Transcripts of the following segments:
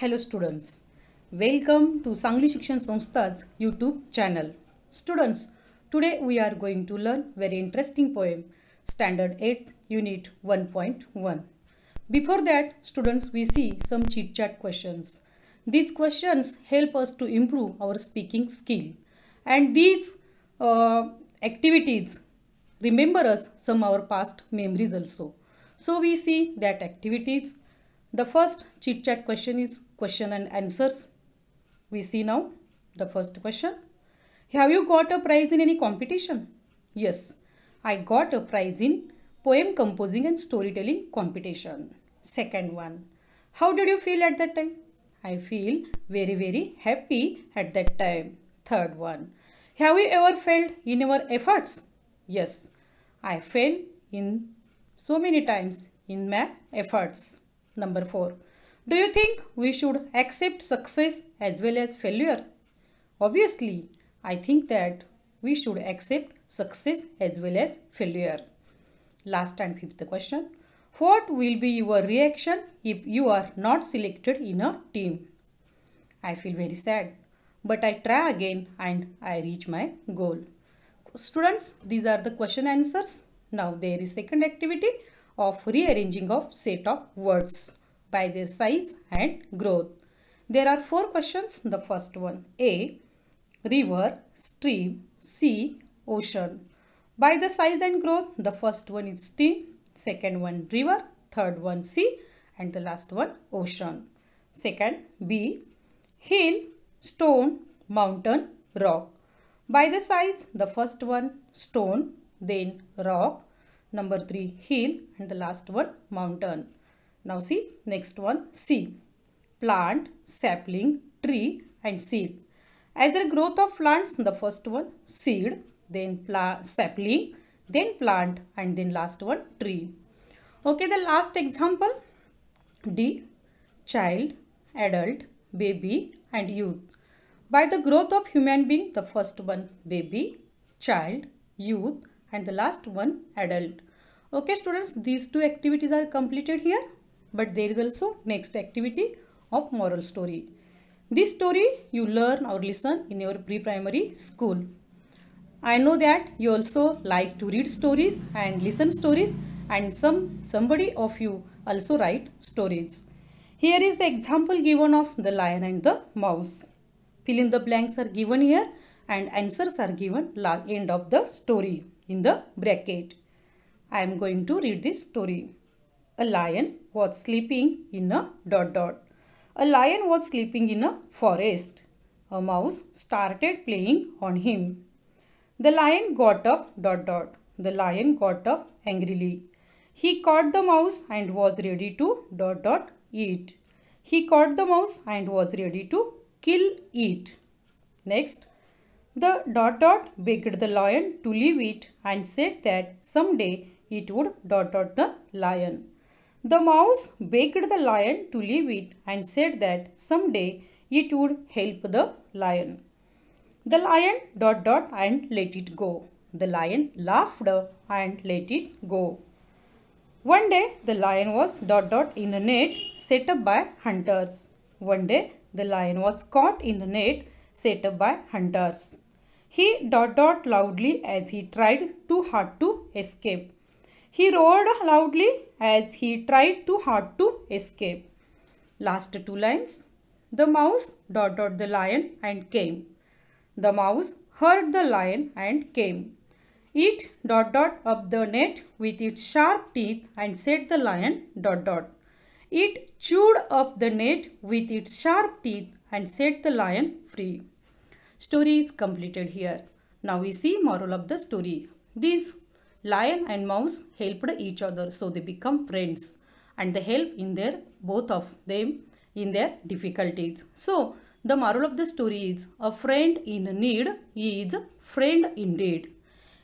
Hello students, welcome to Sangli Shikshan Sanstha's YouTube channel. Students, today we are going to learn very interesting poem, Standard 8, Unit 1.1. Before that, students, we see some chit-chat questions. These questions help us to improve our speaking skill. And these uh, activities remember us some our past memories also. So we see that activities. The first chit chat question is question and answers. We see now the first question. Have you got a prize in any competition? Yes, I got a prize in poem composing and storytelling competition. Second one. How did you feel at that time? I feel very very happy at that time. Third one. Have you ever failed in your efforts? Yes, I failed in so many times in my efforts. Number 4. Do you think we should accept success as well as failure? Obviously, I think that we should accept success as well as failure. Last and fifth question. What will be your reaction if you are not selected in a team? I feel very sad, but I try again and I reach my goal. Students, these are the question answers. Now there is second activity of rearranging of set of words by their size and growth. There are four questions. The first one A. River, stream, sea, ocean. By the size and growth, the first one is stream, second one river, third one sea and the last one ocean. Second B. Hill, stone, mountain, rock. By the size, the first one stone, then rock, number 3 hill and the last one mountain. Now see next one sea, plant, sapling, tree and seed. As the growth of plants, the first one seed, then plant, sapling, then plant and then last one tree. Okay, the last example D, child, adult, baby and youth. By the growth of human being, the first one baby, child, youth and the last one adult. Okay students, these two activities are completed here. But there is also next activity of moral story. This story you learn or listen in your pre-primary school. I know that you also like to read stories and listen stories and some somebody of you also write stories. Here is the example given of the lion and the mouse. Fill in the blanks are given here and answers are given end of the story in the bracket. I am going to read this story. A lion was sleeping in a dot dot. A lion was sleeping in a forest. A mouse started playing on him. The lion got up dot dot. The lion got up angrily. He caught the mouse and was ready to dot dot eat. He caught the mouse and was ready to kill it. Next, the dot dot begged the lion to leave it and said that someday it would dot dot the lion. The mouse begged the lion to leave it and said that someday it would help the lion. The lion dot dot and let it go. The lion laughed and let it go. One day the lion was dot dot in a net set up by hunters. One day the lion was caught in the net set up by hunters. He dot dot loudly as he tried too hard to escape. He roared loudly as he tried too hard to escape. Last two lines. The mouse dot dot the lion and came. The mouse heard the lion and came. It dot dot up the net with its sharp teeth and said the lion dot dot. It chewed up the net with its sharp teeth and set the lion free. Story is completed here. Now we see moral of the story. These lion and mouse helped each other so they become friends and they help in their both of them in their difficulties. So the moral of the story is a friend in need is friend indeed.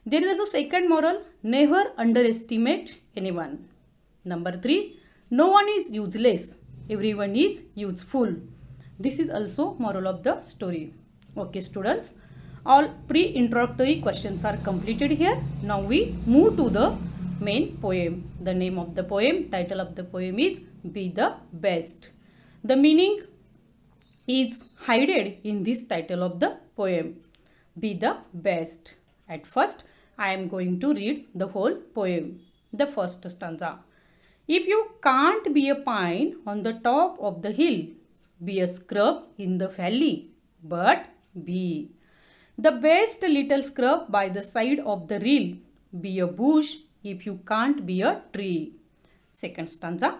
There is also second moral never underestimate anyone. Number 3 no one is useless. Everyone is useful. This is also moral of the story. Okay students. All pre-introductory questions are completed here. Now we move to the main poem. The name of the poem, title of the poem is Be the Best. The meaning is hidden in this title of the poem. Be the best. At first, I am going to read the whole poem. The first stanza. If you can't be a pine on the top of the hill, be a scrub in the valley, but be the best little scrub by the side of the reel. Be a bush if you can't be a tree. Second stanza.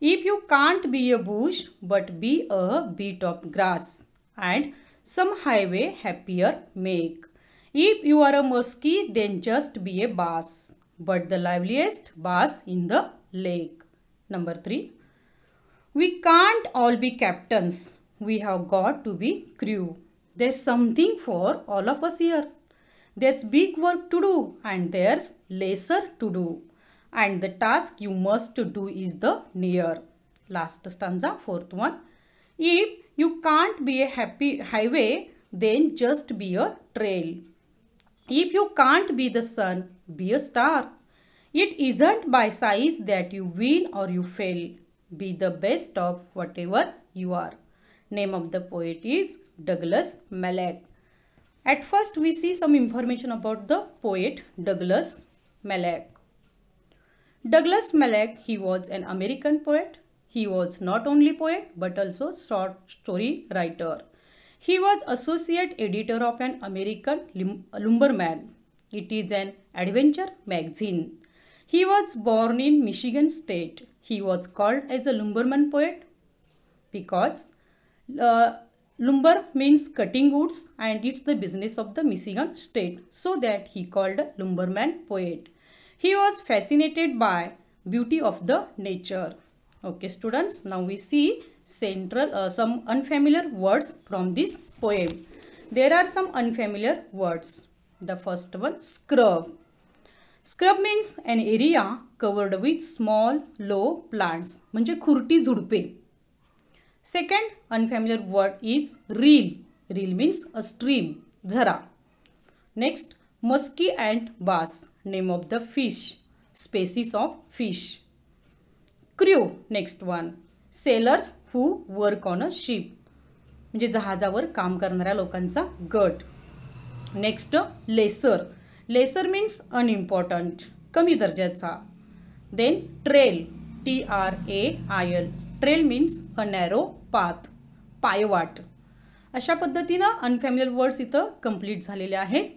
If you can't be a bush but be a bit of grass and some highway happier make. If you are a muskie then just be a bass but the liveliest bass in the lake. Number 3. We can't all be captains. We have got to be crew. There's something for all of us here. There's big work to do and there's lesser to do. And the task you must do is the near. Last stanza, fourth one. If you can't be a happy highway, then just be a trail. If you can't be the sun, be a star. It isn't by size that you win or you fail. Be the best of whatever you are. Name of the poet is Douglas Malloch. At first we see some information about the poet Douglas Malloch. Douglas Malloch, he was an American poet. He was not only poet but also short story writer. He was associate editor of an American Lumberman. It is an adventure magazine. He was born in Michigan state. He was called as a lumberman poet because uh, Lumber means cutting woods and it's the business of the Michigan state. So that he called a lumberman poet. He was fascinated by beauty of the nature. Okay students, now we see central uh, some unfamiliar words from this poem. There are some unfamiliar words. The first one scrub. Scrub means an area covered with small low plants म्हणजे खुरटी झुडपे second unfamiliar word is rill rill means a stream झरा next muskie and bass name of the fish species of fish crew next one sailors who work on a ship म्हणजे जहाजावर काम करणाऱ्या लोकांचा गट. Next lesser lesser means unimportant कमी दर्जाचा. Then trail T R A I L trail means a narrow path पायवाट. अशा पद्धतीनं unfamiliar words इथं कंप्लीट झालेले आहेत.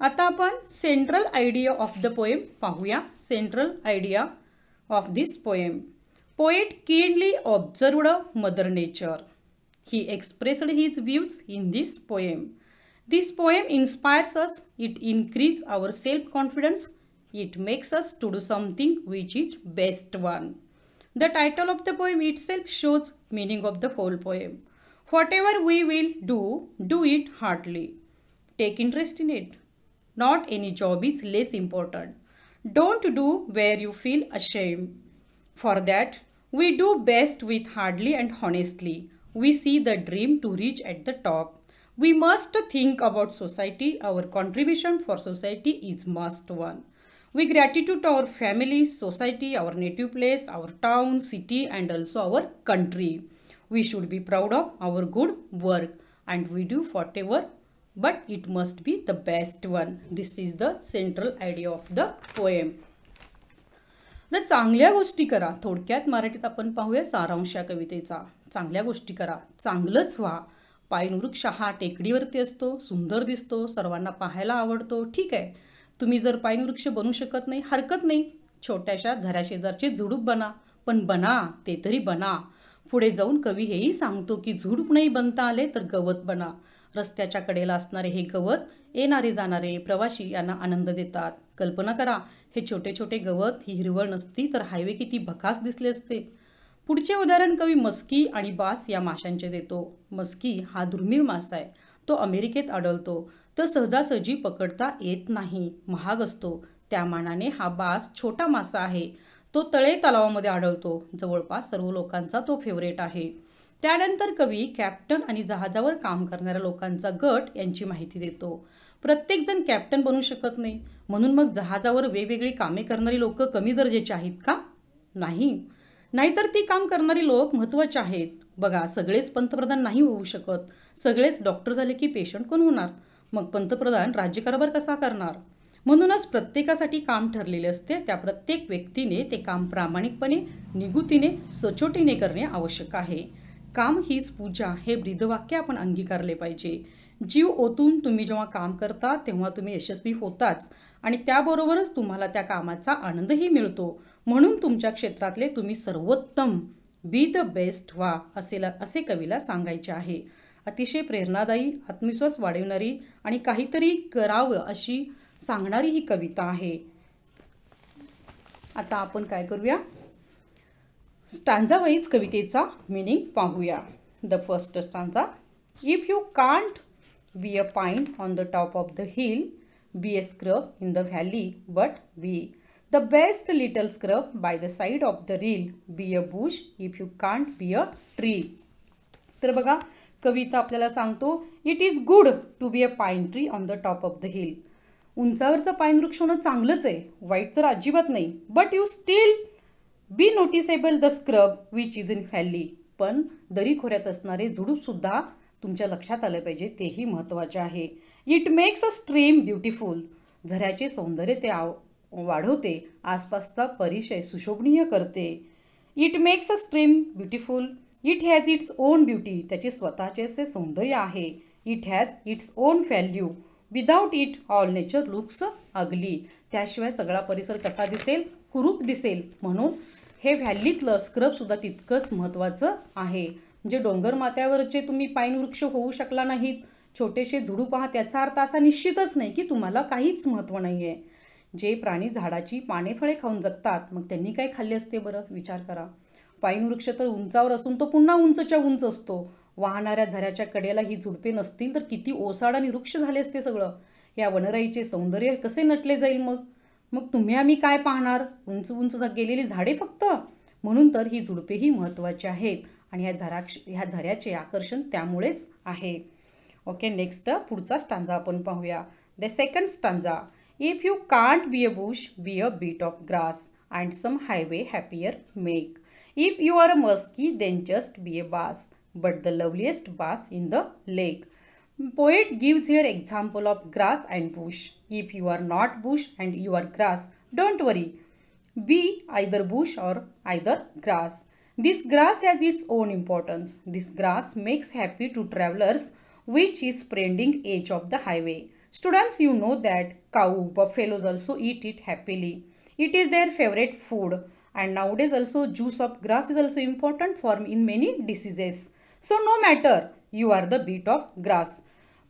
आता आपण central idea of the poem पाहूया. Central idea of this poem poet keenly observed mother nature he expressed his views in this poem this poem inspires us it increase our self confidence it makes us to do something which is best one The title of the poem itself shows meaning of the whole poem. Whatever we will do, do it heartily. Take interest in it. Not any job is less important. Don't do where you feel ashamed. For that, we do best with hardly and honestly. We see the dream to reach at the top. We must think about society. Our contribution for society is must one. With gratitude to our families, society, our native place, our town, city and also our country. We should be proud of our good work and we do whatever but it must be the best one. This is the central idea of the poem. The चांगल्या गोष्टी करा थोडक्यात मराठीत आपण पाहूया सारांश या कवितेचा चांगल्या गोष्टी करा चांगलंच व्हा पायन हा टेकडीवरती असतो सुंदर दिसतो सर्वांना पाहायला आवडतो ठीक आहे तुम्ही जर पाईन वृक्ष बनू शकत नाही हरकत नाही. छोट्याशा झऱ्याशेजारचे झुडूप बना. पण बना ते तरी बना. पुढे जाऊन कवी हेही सांगतो की झुडूप नाही बनता आले तर गवत बना. रस्त्याच्या कडेला असणारे हे गवत येणारे जाणारे प्रवासी यांना आनंद देतात. कल्पना करा हे छोटे छोटे गवत ही हिरवळ नसती तर हायवे किती भकास दिसले असते. पुढचे उदाहरण कवी मस्की आणि बास या माशांचे देतो. मस्की हा दुर्मिळ मासा आहे. तो अमेरिकेत आढळतो. तर सहजासहजी पकडता येत नाही. महाग असतो. त्या मानाने हा बास छोटा मासा आहे. तो तळे तलावामध्ये आढळतो. जवळपास सर्व लोकांचा तो फेवरेट आहे. त्यानंतर कवी कॅप्टन आणि जहाजावर काम करणाऱ्या लोकांचा गट यांची माहिती देतो. प्रत्येकजण कॅप्टन बनू शकत नाही. म्हणून मग जहाजावर वेगवेगळी कामे करणारी लोक कमी दर्जेची आहेत का? नाही. नाहीतर ती काम करणारी लोक महत्त्वाचे आहेत. बघा सगळेच पंतप्रधान नाही होऊ शकत. सगळेच डॉक्टर झाले की पेशंट कोण होणार? मग पंतप्रधान राज्यकारभार कसा करणार? म्हणूनच प्रत्येकासाठी काम ठरलेले असते. त्या प्रत्येक व्यक्तीने ते काम प्रामाणिकपणे निगुतीने सचोटीने करणे आवश्यक आहे. काम हीच पूजा हे ब्रीदवाक्य आपण अंगीकारले पाहिजे. जीव ओतून तुम्ही जेव्हा काम करता तेव्हा तुम्ही यशस्वी होताच. आणि त्याबरोबरच तुम्हाला त्या कामाचा आनंदही मिळतो. म्हणून तुमच्या क्षेत्रातले तुम्ही सर्वोत्तम बी द बेस्ट व्हा असेला असे कवीला सांगायचे आहे. अतिशय प्रेरणादायी आत्मविश्वास वाढवणारी आणि काहीतरी करावं अशी सांगणारी ही कविता आहे. आता आपण काय करूया? स्टांजा वाईज कवितेचा मिनिंग पाहूया. The first stanza if you can't be a pine on the top of the hill be a scrub in the valley but be the best little scrub by the side of the rill be a bush if you can't be a tree तर बघा कविता आपल्याला सांगतो it is good to be a pine tree on the top of the hill उंचावरचं pine वृक्ष होणं चांगलंच आहे वाईट तर अजिबात नाही but you still be noticeable the scrub which is in valley पण दरी खोऱ्यात असणारे झुडूपसुद्धा तुमच्या लक्षात आलं पाहिजे तेही महत्त्वाचे आहे. It makes a stream beautiful झऱ्याचे सौंदर्य ते आव वाढवते आसपासचा परिचय सुशोभनीय करते. It makes a stream beautiful it has its own beauty त्याचे स्वतःचे असे सौंदर्य आहे. It has its own value without it all nature looks ugly त्याशिवाय सगळा परिसर कसा दिसेल? कुरूप दिसेल. म्हणून हे व्हॅलीतलं स्क्रबसुद्धा तितकंच महत्त्वाचं आहे. म्हणजे डोंगर माथ्यावरचे तुम्ही पाईन वृक्ष होऊ शकला नाहीत. छोटेसे झुडू पहा त्याचा अर्थ असा निश्चितच नाही की तुम्हाला काहीच महत्त्व नाही आहे जे प्राणी झाडाची पाने फळे खाऊन जगतात मग त्यांनी काय खाल्ले असते बरं? विचार करा. पाईन वृक्ष तर उंचावर असून तो पुन्हा उंचच्या उंच असतो. वाहणाऱ्या झऱ्याच्या कडेला ही झुडपे नसतील तर किती ओसाड आणि वृक्ष झाले असते सगळं. या वनराईचे सौंदर्य कसे नटले जाईल मग? मग तुम्ही आम्ही काय पाहणार? उंच उंच गेलेली झाडे फक्त? म्हणून तर ही झुडपेही महत्त्वाची आहेत आणि ह्या झराक्ष ह्या झऱ्याचे आकर्षण त्यामुळेच आहे. ओके नेक्स्ट पुढचा स्टांजा आपण पाहूया. The second stanza. If you can't be a bush be a bit of grass and some highway happier make If you are a musky, then just be a bass, but the loveliest bass in the lake. Poet gives here example of grass and bush. If you are not bush and you are grass, don't worry. Be either bush or either grass. This grass has its own importance. This grass makes happy to travelers which is spreading edge of the highway. Students, you know that cow, buffaloes also eat it happily. It is their favorite food. And nowadays also juice of grass is also important for in many diseases. So no matter you are the bit of grass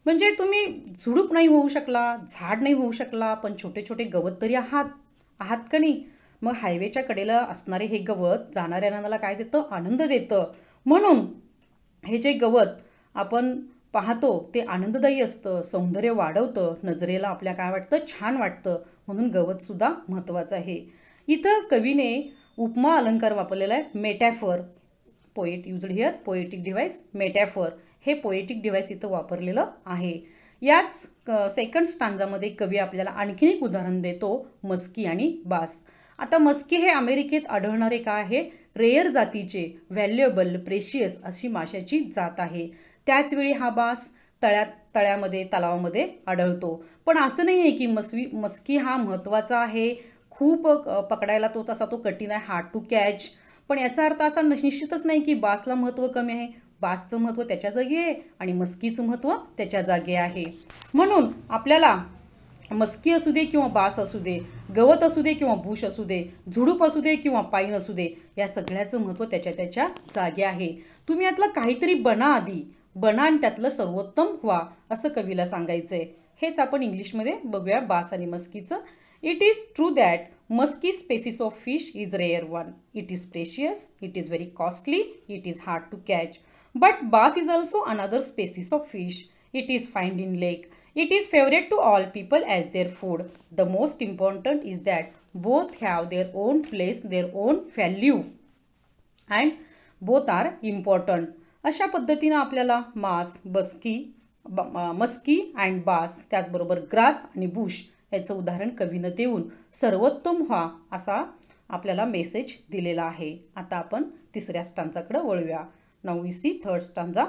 म्हणजे तुम्ही झुडूप नाही होऊ शकला झाड नाही होऊ शकला पण छोटे छोटे गवत तरी आहात आहात का नाही? मग हायवेच्या कडेला असणारे हे गवत जाणाऱ्या आनंदाला काय देतं? आनंद देतं. म्हणून हे जे गवत आपण पाहतो ते आनंददायी असतं सौंदर्य वाढवतं नजरेला आपल्या काय वाटतं? छान वाटतं. म्हणून गवतसुद्धा महत्त्वाचं आहे. इथं कवीने उपमा अलंकार वापरलेला आहे. Metaphor poet used here poetic device metaphor hey poetic device इथं वापरलेलं आहे. याच सेकंड स्टांजामध्ये कवी आपल्याला आणखी एक उदाहरण देतो मस्की आणि बास. आता मस्की हे अमेरिकेत आढळणारे काय आहे? रेअर जातीचे व्हॅल्युएबल प्रेशियस अशी माशाची जात आहे. त्याचवेळी हा बास तळ्यात तळ्यामध्ये तलावामध्ये आढळतो. पण असं नाही आहे की मस्वी मस्की हा महत्त्वाचा आहे. खूप पकडायला तो तसा तो कठीण आहे हार्ड टू कॅच पण याचा अर्थ असा निश्चितच नाही की बासला महत्त्व कमी आहे. बासचं महत्त्व त्याच्या जागी आहे आणि मस्कीचं महत्त्व त्याच्या जागी आहे. म्हणून आपल्याला मस्की असू दे किंवा बास असू दे गवत असू दे किंवा भूष असू दे झुडूप असू दे किंवा पाईन असू दे या सगळ्याचं महत्त्व त्याच्या त्याच्या जागे आहे. तुम्ही यातलं काहीतरी बना आधी. बना आणि त्यातलं सर्वोत्तम व्हा असं कवीला सांगायचं आहे हेच आपण इंग्लिशमध्ये बघूया बास आणि मस्कीचं it is true that Musky species of fish is rare one. It is precious, it is very costly, it is hard to catch. But bass is also another species of fish. It is found in lake. It is favorite to all people as their food. The most important is that both have their own place, their own value and both are important. अशा पद्धतीनं आपल्याला मास बस्की Maski and बास त्याचबरोबर grass आणि Bush याचं उदाहरण कवीनं देऊन सर्वोत्तम व्हा असा आपल्याला मेसेज दिलेला आहे. आता आपण तिसऱ्या स्टांजाकडे वळूया. Now we see third stanza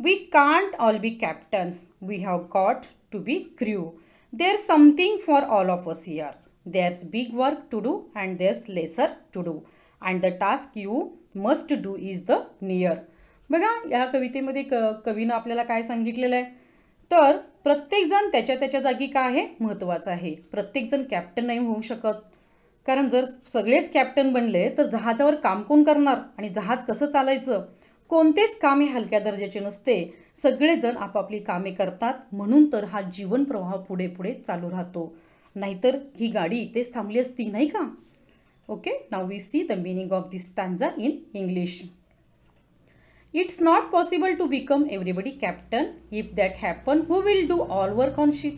we can't all be captains we have got to be crew there something for all of us here there's big work to do and there's lesser to do and the task you must do is the near बघा या कवितेमध्ये क कवीनं आपल्याला काय सांगितलेलं आहे? तर प्रत्येकजण त्याच्या त्याच्या जागी का आहे? महत्त्वाचं आहे. प्रत्येकजण कॅप्टन नाही होऊ शकत. कारण जर सगळेच कॅप्टन बनले तर जहाजावर काम कोण करणार? आणि जहाज कसं चालायचं? कोणतेच काम हे हलक्या दर्जाचे नसते. सगळेजण आपापली कामे करतात. म्हणून तर हा जीवन प्रवाह पुढे पुढे चालू राहतो. नाहीतर ही गाडी इथेच थांबली असती नाही का? Okay now we see the meaning of this stanza in English It's not possible to become everybody captain. If that happen, who will do all work on ship?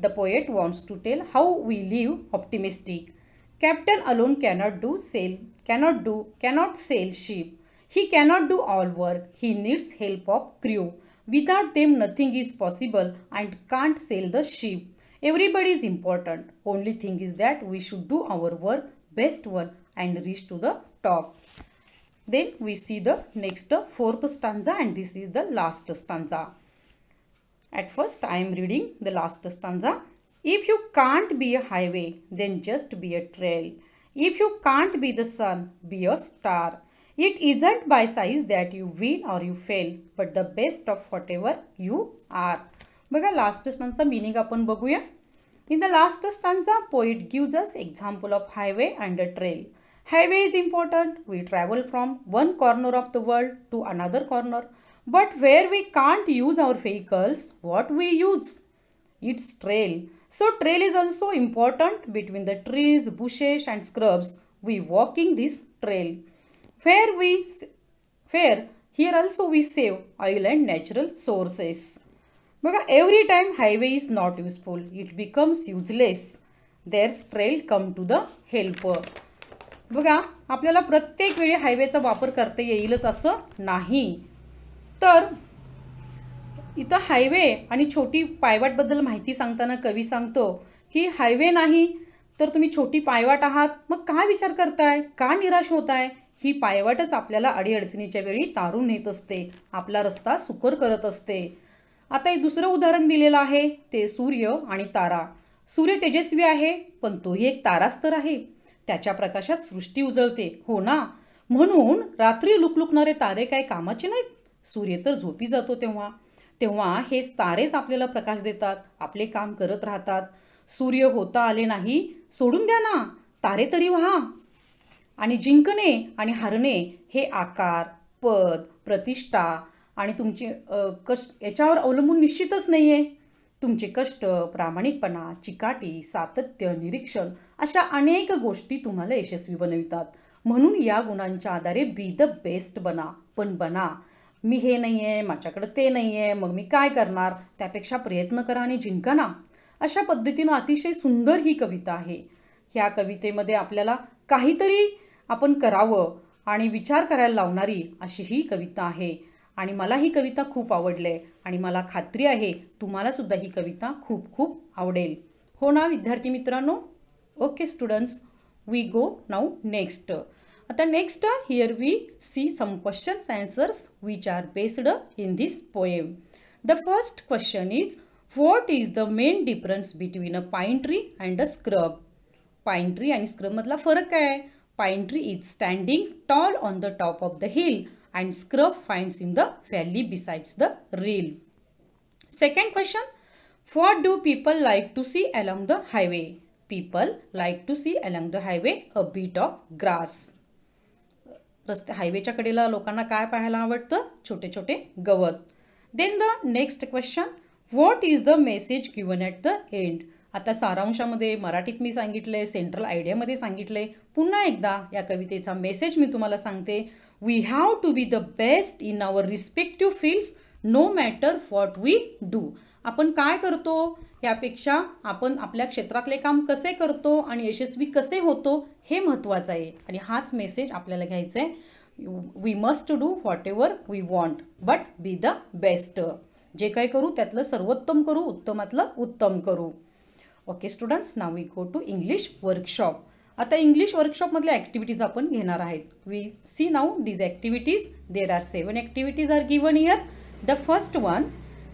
The poet wants to tell how we live optimistic. Captain alone cannot do sail, cannot do, cannot sail ship. He cannot do all work. He needs help of crew. Without them, nothing is possible and can't sail the ship. Everybody is important. Only thing is that we should do our work best one and reach to the top. Then we see the next uh, fourth stanza and this is the last stanza. At first I am reading the last stanza. If you can't be a highway, then just be a trail. If you can't be the sun, be a star. It isn't by size that you win or you fail, but the best of whatever you are. बघा last stanza meaning आपण बघूया in the last स्टांचा poet gives us example of highway and a trail Highway is important. We travel from one corner of the world to another corner. But where we can't use our vehicles, what we use? It's trail. So trail is also important between the trees, bushes and scrubs. We walking this trail. Where we, where here also we save oil and natural sources. बघा every time highway is not useful, it becomes useless. There's trail come to the helper. बघा आपल्याला प्रत्येक वेळी हायवेचा वापर करता येईलच असं नाही. तर इथं हायवे आणि छोटी पायवाटबद्दल माहिती सांगताना कवी सांगतो की हायवे नाही तर तुम्ही छोटी पायवाट आहात. मग का विचार करताय? का निराश होताय? ही पायवाटच आपल्याला अडीअडचणीच्या वेळी तारून नेत असते. आपला रस्ता सुकर करत असते. आता एक दुसरं उदाहरण दिलेलं आहे ते सूर्य आणि तारा. सूर्य तेजस्वी आहे पण तोही एक ताराच तर आहे. त्याच्या प्रकाशात सृष्टी उजळते. हो ना? म्हणून रात्री लुकलुकणारे तारे काय कामाचे नाहीत? सूर्य तर झोपी जातो तेव्हा. तेव्हा हेच तारेच आपल्याला प्रकाश देतात. आपले काम करत राहतात. सूर्य होता आले नाही. सोडून द्या ना. तारे तरी व्हा. आणि जिंकणे आणि हारणे हे आकार पद प्रतिष्ठा आणि तुमचे कष्ट याच्यावर अवलंबून निश्चितच नाही आहे तुमचे कष्ट प्रामाणिकपणा चिकाटी सातत्य निरीक्षण अशा अनेक गोष्टी तुम्हाला यशस्वी बनवितात. म्हणून या गुणांच्या आधारे बी द बेस्ट बना. पण बना. मी हे नाही आहे माझ्याकडं ते नाही आहे मग मी काय करणार? त्यापेक्षा प्रयत्न करा आणि जिंका ना. अशा पद्धतीनं अतिशय सुंदर ही कविता आहे. ह्या कवितेमध्ये आपल्याला काहीतरी आपण करावं आणि विचार करायला लावणारी अशी ही कविता आहे. आणि मला ही कविता खूप आवडली आणि मला खात्री आहे तुम्हालासुद्धा ही कविता खूप खूप आवडेल. हो ना विद्यार्थी मित्रांनो? Okay students we go now next आता next here we see some questions answers which are based in this poem the first question is what is the main difference between a pine tree and a scrub pine tree आणि स्क्रबमधला फरक काय? आहे pine tree is standing tall on the top of the hill and scrub finds in the valley besides the rail. Second question, what do people like to see along the highway? People like to see along the highway a bit of grass. रस्ते हायवेच्या कडेला लोकांना काय पाहायला आवडतं छोटे छोटे गवत then the next question what is the message given at the end आता सारांशामध्ये मराठीत मी सांगितलं आहे सेंट्रल आयडियामध्ये सांगितलं आहे पुन्हा एकदा या कवितेचा मेसेज मी तुम्हाला सांगते we have to be the best in our respective fields no matter what we do आपण काय करतो? यापेक्षा आपण आपल्या क्षेत्रातले काम कसे करतो आणि यशस्वी कसे होतो हे महत्त्वाचं आहे. आणि हाच मेसेज आपल्याला घ्यायचा आहे. We must do whatever we want but be the best जे काय करू त्यातलं सर्वोत्तम करू उत्तमातलं उत्तम करू. Okay students now we go to English workshop आता इंग्लिश वर्कशॉपमधल्या ॲक्टिव्हिटीज आपण घेणार आहेत. We see now these activities there are seven activities are given here the first one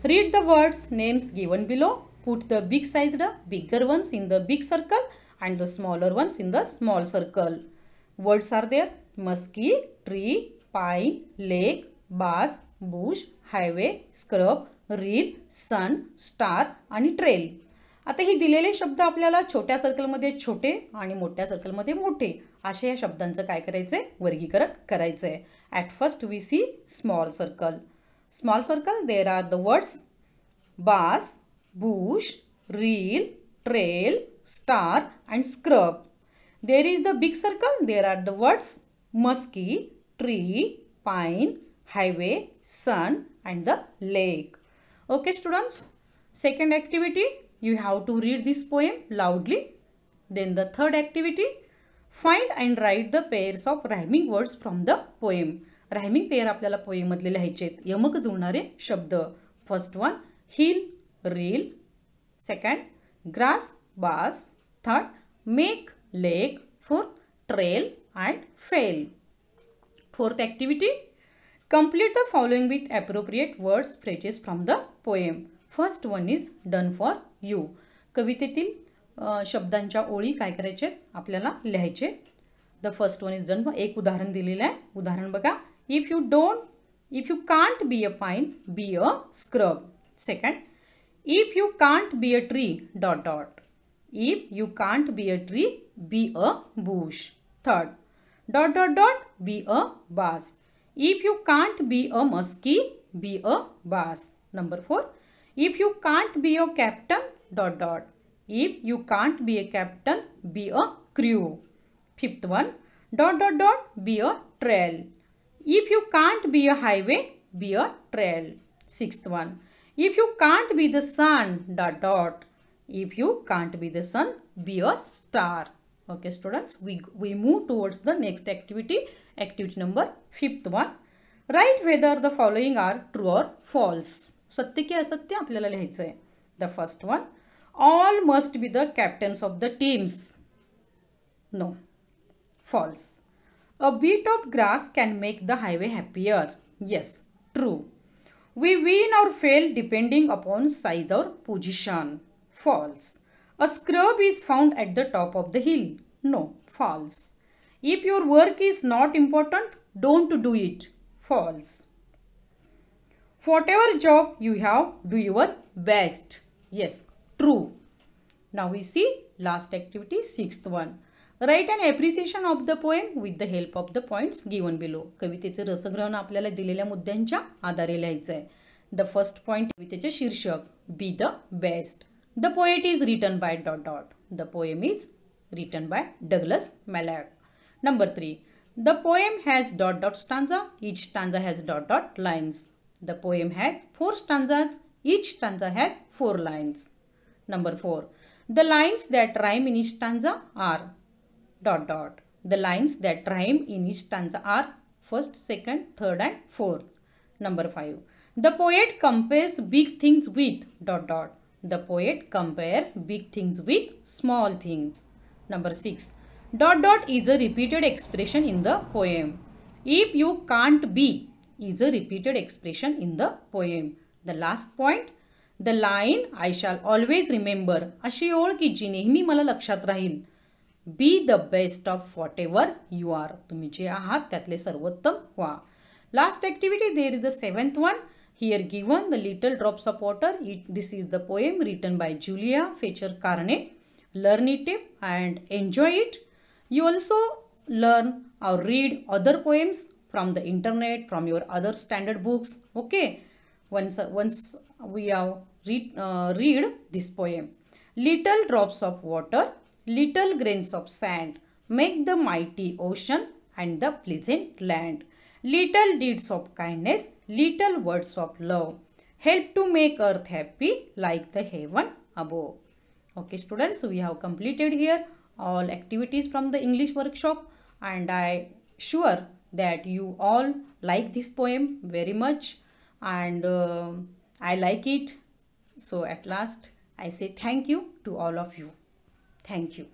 read the words names given below put the big size the bigger ones in the big circle and the smaller ones in the small circle words are there muskie tree pine lake bass bush highway scrub rill sun star आणि trail आता हे दिलेले शब्द आपल्याला छोट्या सर्कलमध्ये छोटे आणि मोठ्या सर्कलमध्ये मोठे अशा या शब्दांचं काय करायचं आहे वर्गीकरण करायचं आहे at first we see small circle small circle there are the words bass bush rill trail star and scrub there is the big circle there are the words muskie tree pine highway sun and the lake okay students second activity you have to read this poem loudly then the third activity find and write the pairs of rhyming words from the poem rhyming pair आपल्याला पोएममधले लिहायचे आहेत यमक जुळणारे शब्द first one हिल reel second grass बास third make lake fourth trail and fail fourth activity Complete the following with appropriate words phrases from the poem. First one is done for you. कवितेतील शब्दांच्या ओळी काय करायचे? आपल्याला the first one is done एक उदाहरण दिलेलं आहे. उदाहरण बघा. If you don't if you can't be a pine be a scrub second if you can't be a tree dot dot if you can't be a tree be a bush third dot dot dot be a bass If you can't be a muskie, be a bass. Number 4. If you can't be a captain, dot dot. If you can't be a captain, be a crew. Fifth one. Dot dot dot, be a trail. If you can't be a highway, be a trail. Sixth one. If you can't be the sun, dot dot. If you can't be the sun, be a star. Okay students, we, we move towards the next activity. Activity number fifth one. Write whether the following are true or false. सत्य की असत्य आपल्याला लिहायचं आहे the first one all must be the captains of the teams. No. False. A bit of grass can make the highway happier. Yes. True. We win or fail depending upon size or position. False. A scrub is found at the top of the hill. No. False. If your work is not important, don't do it. False. Whatever job you have, do your best. Yes true. Now we see last activity, sixth one. Write an appreciation of the poem with the help of the points given below. कवितेचं रसग्रहण आपल्याला दिलेल्या मुद्द्यांच्या आधारे लिहायचं आहे the first point कवितेचे शीर्षक. Be the best the poet is written by dot dot the poem is written by Douglas Malloch number three the poem has dot dot stanza each stanza has dot dot lines the poem has four stanzas each stanza has four lines Number 4. The lines that rhyme in each stanza are dot dot. The lines that rhyme in each stanza are first, second, third and fourth. Number 5. The poet compares big things with dot dot. The poet compares big things with small things. Number 6. Dot dot is a repeated expression in the poem. If you can't be is a repeated expression in the poem. The last point. The line I shall always remember अशी ओळ की जी नेहमी मला लक्षात राहील be the best of whatever you are तुम्ही जे आहात त्यातले सर्वोत्तम व्हा last activity there is the seventh one here given the little drops of water it this is the poem written by Julia feature Carney learn it and enjoy it. You also learn or read other poems from the internet, from your other standard books. Okay. Once, once we have read, uh, read this poem. Little drops of water, little grains of sand, make the mighty ocean and the pleasant land. Little deeds of kindness, little words of love, help to make earth happy like the heaven above. Okay students, we have completed here all activities from the English workshop and I sure that you all like this poem very much and uh, I like it. So at last I say thank you to all of you. Thank you.